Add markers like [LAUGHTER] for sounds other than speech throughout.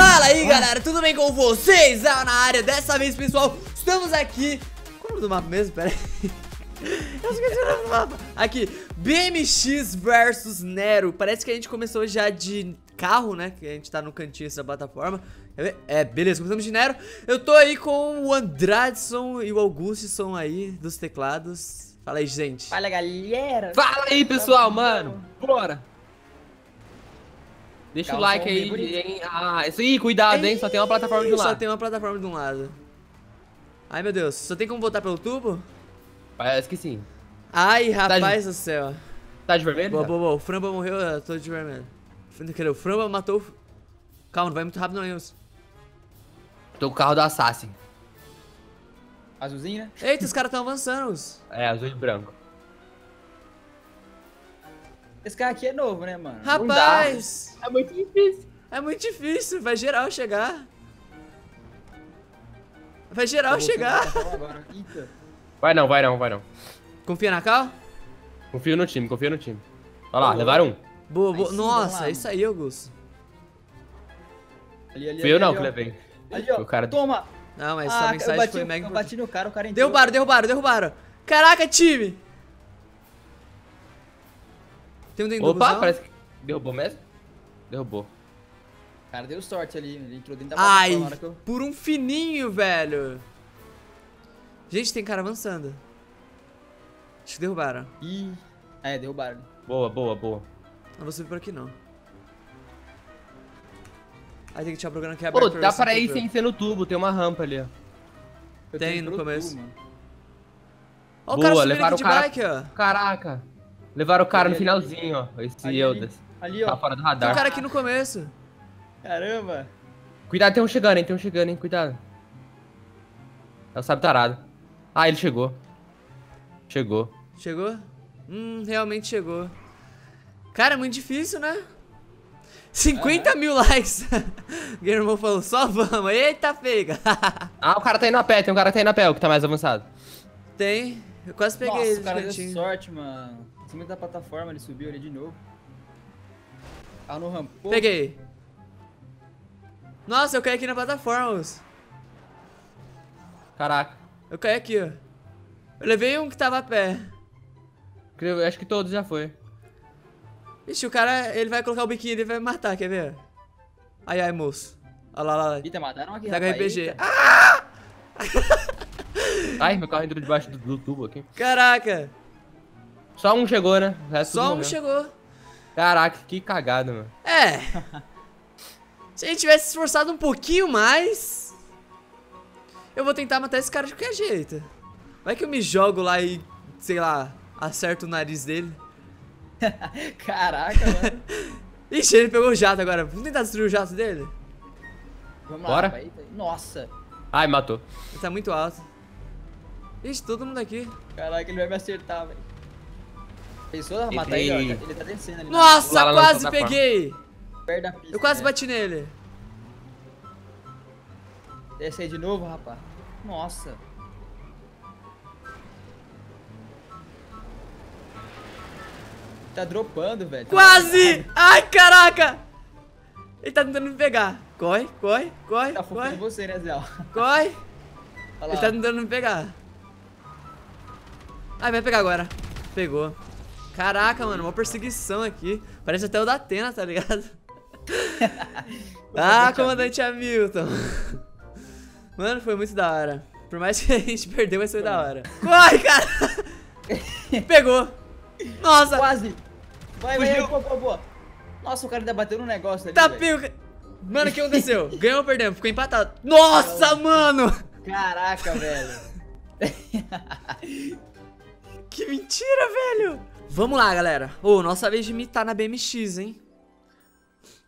Fala aí galera, tudo bem com vocês? Ah, na área, dessa vez pessoal, estamos aqui Qual é o nome do mapa mesmo? Pera aí. [LAUGHS] Eu esqueci o nome do mapa. Aqui, BMX versus Nero. Parece que a gente começou já de carro, né? Que a gente tá no cantinho dessa plataforma. É, beleza, começamos de Nero. Eu tô aí com o Andradson e o Augustisson aí, dos teclados. Fala aí, gente. Fala galera. Fala aí pessoal, mano. Bora Deixa o like aí, hein? Ah, isso aí, cuidado, hein? Só tem uma plataforma de um lado. Só tem uma plataforma de um lado. Ai, meu Deus. Só tem como voltar pelo tubo? Parece que sim. Ai, rapaz tá do céu. Tá de vermelho? Boa, boa, boa. O Framba morreu, eu tô de vermelho. O Framba matou... Calma, não vai muito rápido não, Nils. Tô com o carro do Assassin. Azulzinho, né? Eita, os caras tão avançando. É, azul e branco. Esse carro aqui é novo, né, mano? Rapaz! É muito difícil. É muito difícil, vai geral chegar. Vai geral tá chegar. [LAUGHS] Vai não, vai não, vai não. Confia na Cal? Confio no time, confio no time. Olha lá, levaram um. Boa, boa. Sim, Nossa, é isso aí, Augusto. Ali, ali, Fui eu não que levei. Ali, ó. O cara... Toma! Não, mas ah, essa mensagem bati, foi mega Eu bati no cara, o cara entrou. Derrubaram, derrubaram, derrubaram. Caraca, time! Tem um dentro Opa, parece que derrubou mesmo? Derrubou. O cara deu sorte ali, ele entrou dentro da Ai, eu... por um fininho, velho. Gente, tem cara avançando. Acho que derrubaram. Ih, é, derrubaram. Boa, boa, boa. Não vou subir por aqui, não. Aí tem que tirar o programa que é aberto. Pô, dá pra ir sem ser no tubo, tem uma rampa ali, ó. Eu tem no começo. Tubo, ó, o cara levaram o cara... Bike, ó. Caraca. Levaram o cara no finalzinho, ó. Esse ali, Eldas. Ali, ó. Tá fora do radar. Tem um cara aqui no começo. Caramba. Cuidado, tem um chegando, hein. Tem um chegando, hein. Cuidado. É o sábio tarado. Ah, ele chegou. Chegou. Chegou? Hum, realmente chegou. Cara, é muito difícil, né? 50 mil likes. [LAUGHS] Guilherme falou, só vamos. Eita, pega. [LAUGHS] ah, o cara tá indo a pé. Tem um cara que tá indo a pé, o que tá mais avançado. Tem. Eu quase peguei Nossa, ele. o cara deu sorte, mano. Em cima da plataforma, ele subiu ali de novo. Ah, no rampou. Peguei. Nossa, eu caí aqui na plataforma, Caraca. Eu caí aqui, ó. Eu levei um que tava a pé. Eu acho que todos já foi. Ixi, o cara, ele vai colocar o biquinho e vai me matar, quer ver? Ai, ai, moço. Olha lá, olha lá. Eita, mataram aqui, Pega RPG. Ah! Ai, meu carro entrou debaixo do, do, tubo aqui. Caraca. Só um chegou, né? Só um chegou. Caraca, que cagada, mano. É. Se a gente tivesse esforçado um pouquinho mais... Eu vou tentar matar esse cara de qualquer jeito. Vai que eu me jogo lá e, sei lá, acerto o nariz dele. [LAUGHS] Caraca, mano. [LAUGHS] Ixi, ele pegou o jato agora. Vamos tentar destruir o jato dele? Vamos Bora. lá, vai. Nossa. Ai, matou. Ele tá muito alto. Ixi, todo mundo aqui. Caraca, ele vai me acertar, velho. Pensou matar ele? Ele tá descendo ali. Nossa, lá, quase lá peguei. Pista, Eu quase né? bati nele. Desce aí de novo, rapaz. Nossa. Tá dropando, velho. Tá quase! Ai, caraca! Ele tá tentando me pegar. Corre, corre, corre. Tá focando você, né, Zé? Corre. Ele tá tentando me pegar. Ai, vai pegar agora. Pegou. Caraca, mano, uma perseguição aqui. Parece até o da Atena, tá ligado? [LAUGHS] ah, comandante Hamilton. Mano, foi muito da hora. Por mais que a gente perdeu, mas foi da hora. Corre, cara! Pegou. Nossa. Quase. Vai, vai, boa, boa, boa. Nossa, o cara ainda bateu no negócio ali, Tá pego. Mano, o que aconteceu? Ganhou ou perdemos? Ficou empatado. Nossa, mano! Caraca, velho. [LAUGHS] que mentira, velho. Vamos lá, galera. Ô, oh, nossa vez de imitar na BMX, hein?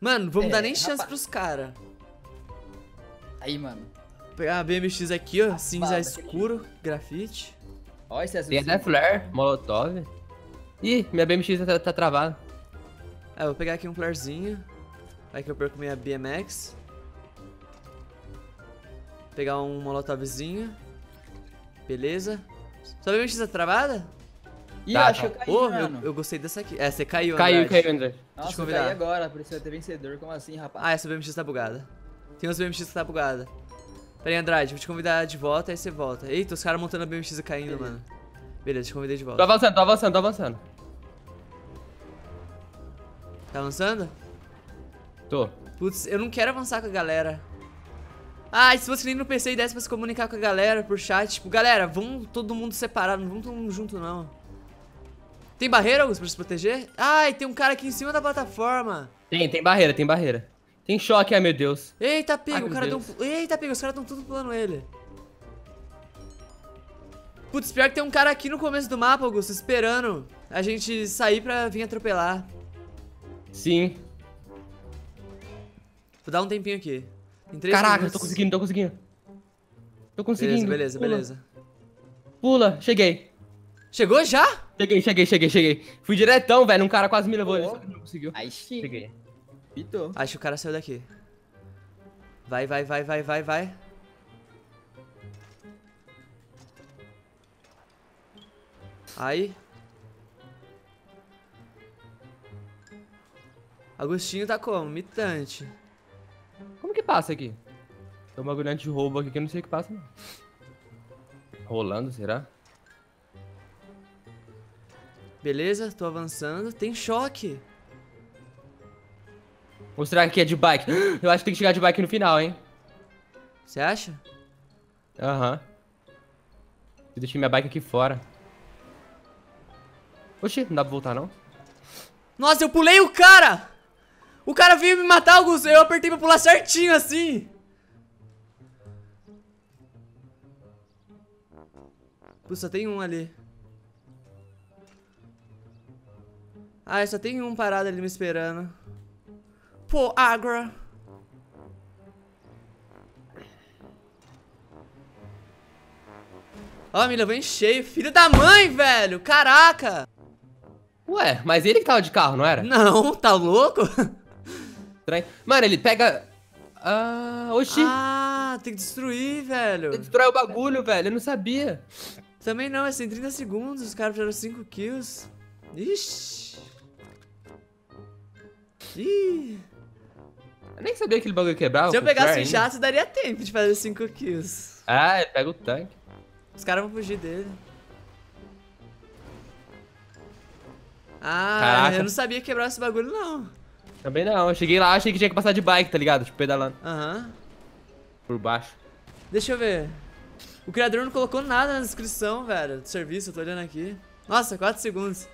Mano, vamos é, dar nem chance pros caras. Aí, mano. Vou pegar a BMX aqui, ó. Cinza escuro, grafite. Ó, esse é Tem até flare, molotov. Ih, minha BMX tá, tá travada. É, vou pegar aqui um flarezinho. Vai que eu perco minha BMX. Pegar um molotovzinho. Beleza. Sua BMX tá travada? Ih, tá, acho tá. que eu caí, oh, eu, eu, gostei dessa aqui. É, você caiu, Caiu, Andrade. caiu, André. Nossa, eu caí agora, por isso eu ter vencedor. Como assim, rapaz? Ah, essa BMX tá bugada. Tem uns BMX que tá bugada. Pera aí, Andrade, vou te convidar de volta, aí você volta. Eita, os caras montando a BMX e caindo, Beleza. mano. Beleza, te convidei de Tô volta. avançando, tô avançando, tô avançando. Tá avançando? Tô. Putz, eu não quero avançar com a galera. Ah, e se você nem no PC e desse pra se comunicar com a galera por chat, tipo, galera, vamos todo mundo separado, não vamos todo mundo junto, não. Tem barreira, Augusto, pra se proteger? Ai, tem um cara aqui em cima da plataforma. Tem, tem barreira, tem barreira. Tem choque, ai meu Deus. Eita, pega, o cara deu um... Eita, pega, os caras tão tudo pulando ele. Putz, pior que tem um cara aqui no começo do mapa, Augusto, esperando a gente sair pra vir atropelar. Sim. Vou dar um tempinho aqui. Caraca, minutos. tô conseguindo, tô conseguindo. Tô conseguindo. Beleza, beleza, Pula. beleza. Pula, cheguei. Chegou já? Cheguei, cheguei, cheguei, cheguei. Fui diretão, velho. Um cara quase me levou. Ele só que não conseguiu. Aí sim. Cheguei. Pitou. Acho que o cara saiu daqui. Vai, vai, vai, vai, vai, vai. Aí. Agostinho tá como? Mitante. Como que passa aqui? Tem um bagulho de roubo aqui que eu não sei o que passa, não. Rolando, será? Beleza, tô avançando. Tem choque. Ou será que é de bike? [GASPS] Eu acho que tem que chegar de bike no final, hein? Você acha? Aham. Eu deixei minha bike aqui fora. Oxi, não dá pra voltar, não? Nossa, eu pulei o cara! O cara veio me matar, Augusto. Eu apertei pra pular certinho assim. Pô, só tem um ali. Ah, só tem um parado ali me esperando. Pô, Agra. Ó, me levou em cheio. Filho da mãe, velho. Caraca. Ué, mas ele que tava de carro, não era? Não, tá louco? Estranho. Mano, ele pega... Ah, oxi. Ah, tem que destruir, velho. Ele destrói o bagulho, velho. Eu não sabia. Também não, é 130 segundos, os caras fizeram 5 kills. Ixi. Ih. Eu nem sabia que aquele bagulho quebrava. Se eu pegasse o jato, daria tempo de fazer 5 kills. Ah, pega o tanque. Os caras vão fugir dele. Ah, Caraca. eu não sabia quebrar esse bagulho, não. Também não. Eu cheguei lá, achei que tinha que passar de bike, tá ligado? Tipo, pedalando Aham. por baixo. Deixa eu ver. O criador não colocou nada na descrição, velho, do serviço, eu tô olhando aqui. Nossa, 4 segundos.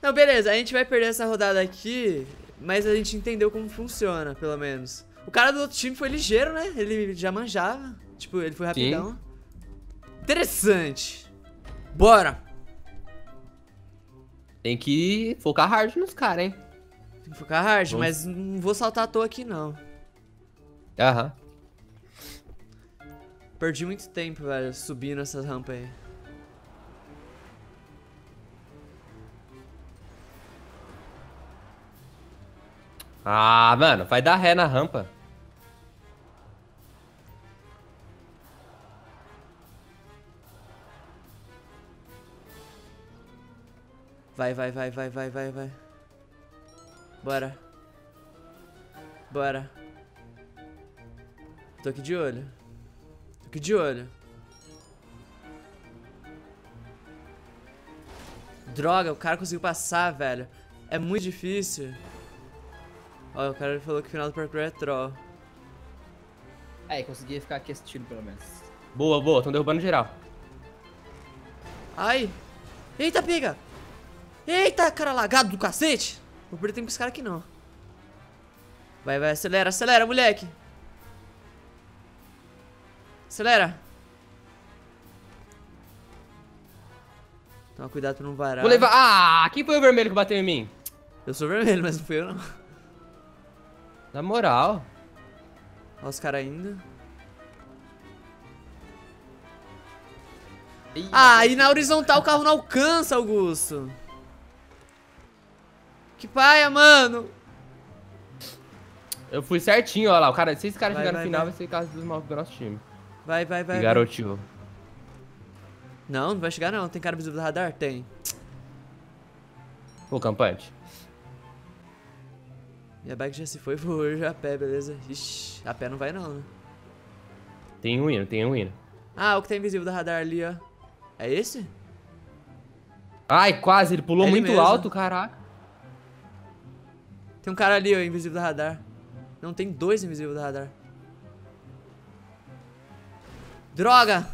Não, beleza, a gente vai perder essa rodada aqui, mas a gente entendeu como funciona, pelo menos. O cara do outro time foi ligeiro, né? Ele já manjava. Tipo, ele foi rapidão. Interessante. Bora. Tem que focar hard nos caras, hein? Tem que focar hard, Vamos. mas não vou saltar à toa aqui, não. Aham. Perdi muito tempo, velho, subindo essas rampas aí. Ah, mano, vai dar ré na rampa. Vai, vai, vai, vai, vai, vai, vai. Bora. Bora. Tô aqui de olho. Tô aqui de olho. Droga, o cara conseguiu passar, velho. É muito difícil. Ó, o cara falou que o final do parkour é troll. Aí, consegui ficar aqui assistindo pelo menos. Boa, boa, tão derrubando geral. Ai! Eita, pega! Eita, cara lagado do cacete! Vou perder tempo com esse cara aqui não. Vai, vai, acelera, acelera, moleque! Acelera! Toma cuidado pra não varar. Vou levar. Ah, quem foi o vermelho que bateu em mim? Eu sou vermelho, mas não fui eu não. Na moral. Olha os caras ainda. Ah, e na horizontal o carro não alcança, Augusto. Que paia, mano. Eu fui certinho, ó lá. O cara, se esse cara Vai, chegar no final, vai. vai ser caso dos maus do nosso time. Vai, vai, vai. E garotinho. Não, não vai chegar não. Tem cara visível do radar? Tem. Pô, campante. Minha bike já se foi, vou hoje a pé, beleza? Ixi, a pé não vai não, né? Tem um hino, tem um hino. Ah, o que tá invisível do radar ali, ó. É esse? Ai, quase, ele pulou É muito mesmo. alto, caraca. Tem um cara ali, ó, invisível do radar. Não, tem dois invisíveis do radar. Droga!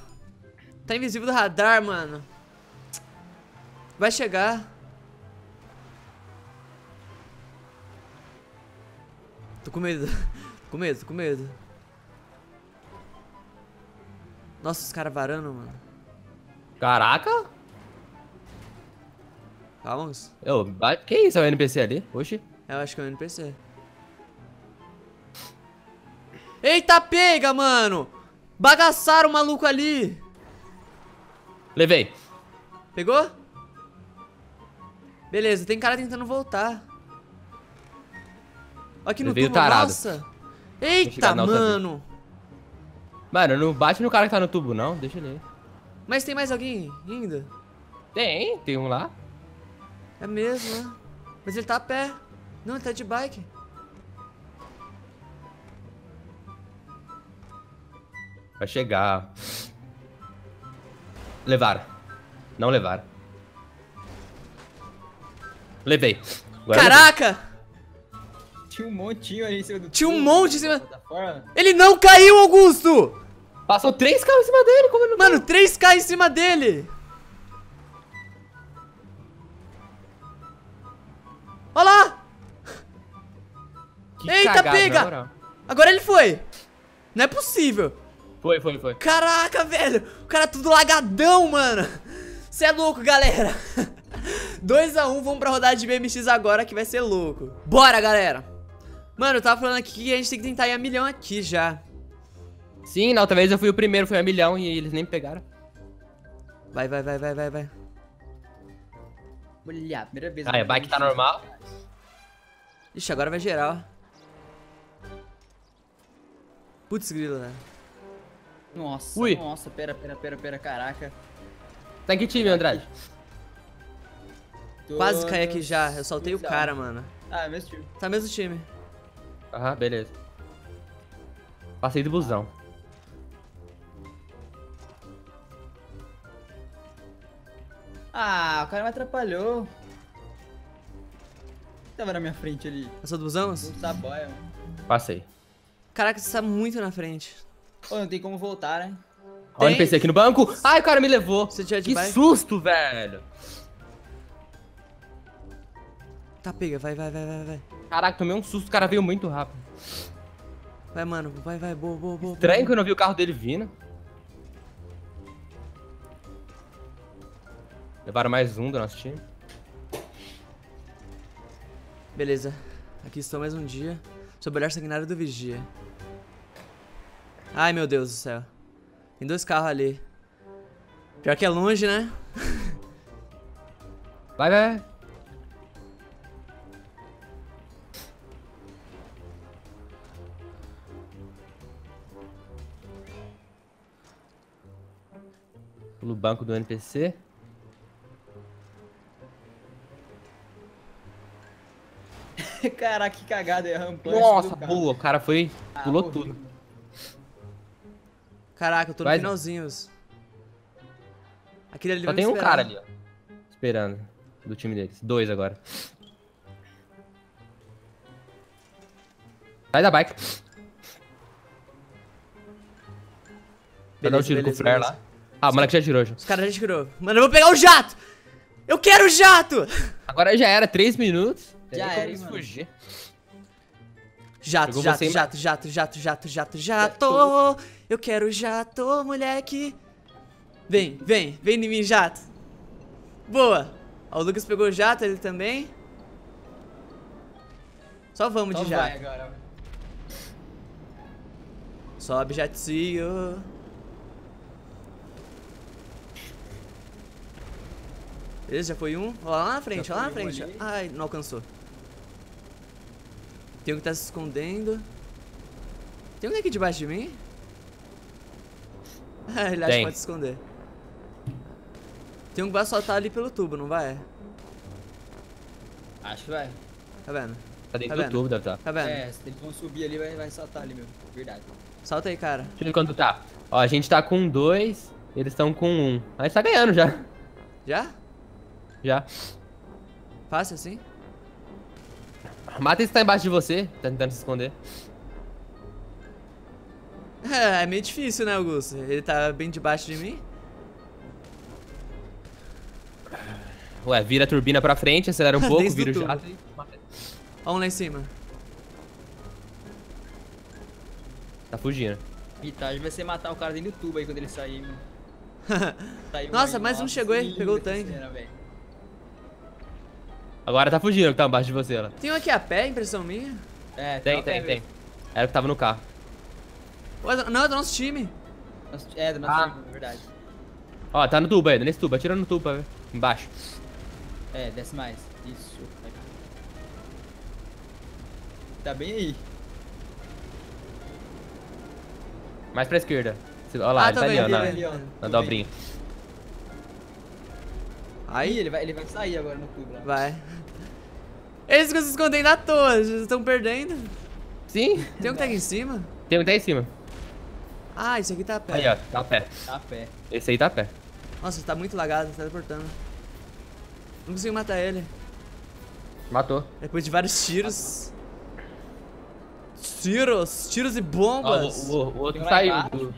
Tá invisível do radar, mano. Vai chegar. Tô com medo. [LAUGHS] Tô com medo, tô com medo. Nossa, os caras varando, mano. Caraca. Calma. Eu, que isso, é o NPC ali? Oxi. Eu acho que é o NPC. Eita, pega, mano! Bagaçaram o maluco ali! Levei. Pegou? Beleza, tem cara tentando voltar. Aqui no tubo, tarado. nossa! Eita, mano! Mano, não bate no cara que tá no tubo, não. Deixa ele aí. Mas tem mais alguém ainda? Tem, tem um lá. É mesmo, né? Mas ele tá a pé. Não, ele tá de bike. Vai chegar. Levaram. Não levaram. Levei. Agora eu levei. Tinha um montinho ali em cima do Tinha um monte em cima-. Ele não caiu, Augusto! Passou três carros em cima dele, como ele não Mano, 3k em cima dele! Olha lá! Que Eita, cagada, pega! Agora ele foi! Não é possível! Foi, foi, foi. Caraca, velho! O cara é tudo lagadão, mano! Você é louco, galera! [LAUGHS] 2x1, vamos pra rodada de BMX agora que vai ser louco. Bora, galera! Mano, eu tava falando aqui que a gente tem que tentar ir a milhão aqui já. Sim, na outra vez eu fui o primeiro, foi a milhão e eles nem me pegaram. Vai, vai, vai, vai, vai, vai. Olha, primeira vez. Ah, a bike tá normal. Ixi, agora vai geral. Putz, grilo, velho. Nossa, Ui. nossa, pera, pera, pera, pera, caraca. Tá em que time, Andrade? Quase caí aqui já. Eu soltei o cara, mano. Ah, mesmo time. Tá mesmo time. Aham, beleza. Passei do busão. Ah, o cara me atrapalhou. Tava na minha frente ali. Passou do busão? Um saboia, mano. Passei. Caraca, você tá muito na frente. Pô, não tem como voltar, né? Ó, o? NPC aqui no banco. Ai, o cara me levou. Você tinha de Que bike? susto, velho. Tá, pega. Vai, vai, vai, vai, vai. Caraca, tomei um susto, o cara veio muito rápido. Vai, mano. Vai, vai. Boa, boa, boa. Estranho boa. que eu não vi o carro dele vindo. Levaram mais um do nosso time. Beleza. Aqui estou mais um dia. Sob o olhar sanguinário do vigia. Ai, meu Deus do céu. Tem dois carros ali. Pior que é longe, né? [LAUGHS] Vai, vai, banco do NPC. [LAUGHS] Caraca, que cagada, é rampante. Nossa, boa. O cara foi. Ah, Pulou horrível. tudo. Caraca, eu tô no Vai. finalzinhos. Aquele ali Só tem um cara ali, ó. Esperando. Do time deles. Dois agora. Sai da bike. Vai dar um Beleza, tiro com o beleza, flare beleza. lá. Ah, o moleque já tirou. já. Os caras já tirou. Mano, eu vou pegar o jato! Eu quero o jato! Agora já era, 3 minutos. Já era, hein, fugir. Jato, jato, você, jato, jato, jato, jato, jato, jato. Eu quero jato, moleque. Vem, vem, vem em mim, jato. Boa. Ó, o Lucas pegou o jato, ele também. Só vamos Só de vai jato. agora. Sobe, jatinho. Beleza, já foi um. Ó, lá na frente, ó lá na um frente. ali. Ai, não alcançou. Tem um que tá se escondendo. Tem um aqui debaixo de mim? [LAUGHS] Ah, ele acha que pode se esconder. Tem um que vai soltar ali pelo tubo, não vai? Acho que vai. Tá vendo? Tá dentro Tá do vendo? tubo, deve tá. Tá vendo? É, se eles vão subir ali, vai, vai saltar ali, meu. Verdade. Solta aí, cara. Deixa eu ver quanto tá. Ó, a gente tá com dois, eles estão com um. A gente tá ganhando já. Já? Já. Fácil assim? Mata esse que tá embaixo de você, tá tentando se esconder. É, é meio difícil, né, Augusto? Ele tá bem debaixo de mim. Ué, vira a turbina pra frente, acelera um [LAUGHS] pouco, vira o tubo. jato e. Ó um lá em cima. Tá fugindo. E tá, vai ser matar o cara dentro do tubo aí quando ele sair, mano. [LAUGHS] Nossa, mais um chegou aí, pegou o tanque. cena. Agora tá fugindo, que tá embaixo de você, lá. Tem um aqui a pé, impressão minha? É, Tem, tá tem, bem, tem. Era o que tava no carro. Ué, Não, é do nosso time. Nosso- É, do nosso Ah. time, verdade. Ó, tá no tubo aí, nesse tubo, atira no tubo pra ver. Embaixo. É, desce mais. Isso. Tá bem aí. Mais pra esquerda. Ó lá, Ah, ele tô tá ali, vendo, ó, na, ali, ó. na dobrinha. Aí Aí, ele vai, ele vai sair agora no tubo lá. vai. Eles ficam se escondendo à toa, eles estão perdendo. Sim, Tem um que tá aqui em cima? tem um que tá em cima. Ah, esse aqui tá a pé. Aí, ó, tá a pé. Tá a pé. Esse aí tá a pé. Nossa, tá muito lagado, tá teleportando. Não consigo matar ele. Matou. Depois de vários tiros. Tiros, tiros e bombas. o, o- o outro saiu embaixo. do, do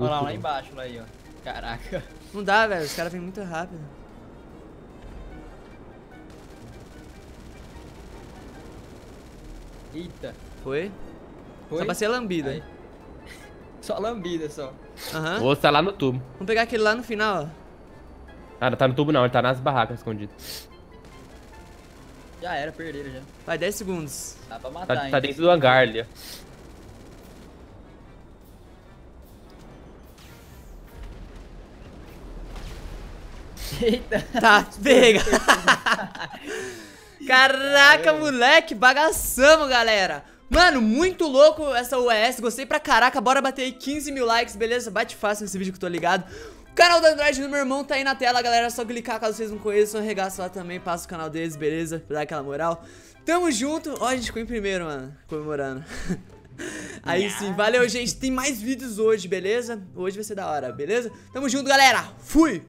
Olha lá, lá embaixo, lá aí, ó. Caraca. Não dá, velho, os caras vêm muito rápido. Eita. Foi? Foi? Só pra ser lambida. Aí. [LAUGHS] Só lambida, só. Aham. O outro tá lá no tubo. Vamos pegar aquele lá no final, ó. Ah, não tá no tubo não, ele tá nas barracas escondido. Já era, perderam já. Vai, 10 segundos. Dá pra matar Tá, tá ainda. dentro do hangar ali, ó. Eita. Tá, [LAUGHS] pega. [LAUGHS] Caraca, moleque, bagaçamos, galera. Mano, muito louco essa UES, gostei pra caraca, bora bater aí 15 mil likes, beleza? Bate fácil nesse vídeo que eu tô ligado. O canal do Android do meu irmão tá aí na tela, galera, é só clicar caso vocês não conheçam, arregaça lá também, passa o canal deles, beleza? Pra dar aquela moral. Tamo junto, ó, a gente ficou em primeiro, mano, comemorando. [LAUGHS] Aí sim, valeu, gente, tem mais vídeos hoje, beleza? Hoje vai ser da hora, beleza? Tamo junto, galera, fui!